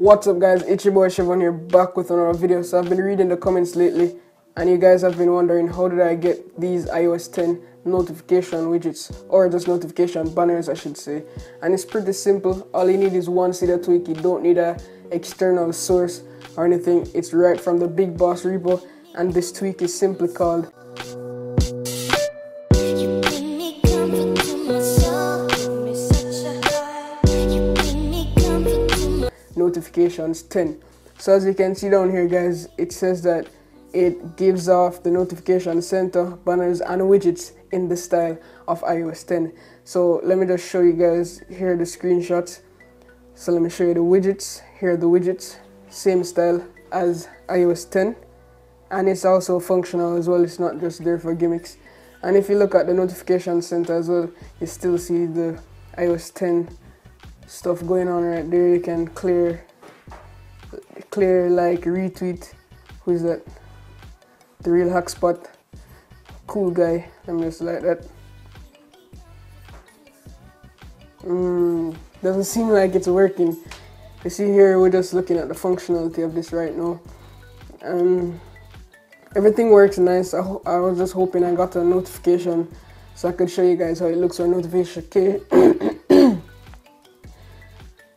What's up guys, it's your boy Shevon here back with another video. So I've been reading the comments lately and you guys have been wondering how did I get these iOS 10 notification widgets or just notification banners I should say. And it's pretty simple. All you need is one Cydia tweak. You don't need a external source or anything. It's right from the Big Boss repo and this tweak is simply called notifications 10 so as you can see down here guys it says that it gives off the notification center banners and widgets in the style of iOS 10 so let me just show you guys here the screenshots. So let me show you the widgets. Here the widgets same style as iOS 10 and it's also functional as well. It's not just there for gimmicks. And if you look at the notification center as well you still see the iOS 10 stuff going on right there. You can clear, clear like retweet. Who's that? The real hack spot. Cool guy. I'm just like that. Mm, doesn't seem like it's working. You see here, we're just looking at the functionality of this right now. Um, everything works nice. I, I was just hoping I got a notification so I could show you guys how it looks on notification.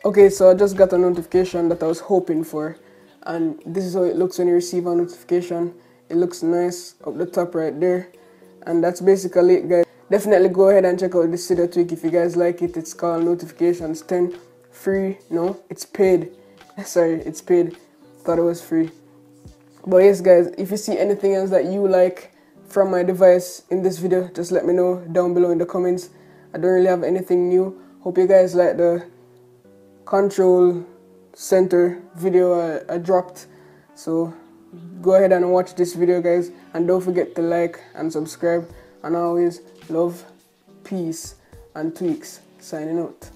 Okay, so I just got a notification that I was hoping for, and this is how it looks when you receive a notification. It looks nice up the top right there, and that's basically it, guys. Definitely go ahead and check out this Cydia tweak if you guys like it. It's called Notifications 10, free. No, it's paid. Sorry, it's paid. Thought it was free. But yes, guys, if you see anything else that you like from my device in this video, just let me know down below in the comments. I don't really have anything new. Hope you guys like the control center video I, I dropped. So go ahead and watch this video guys. And don't forget to like and subscribe. And always love peace and tweaks signing out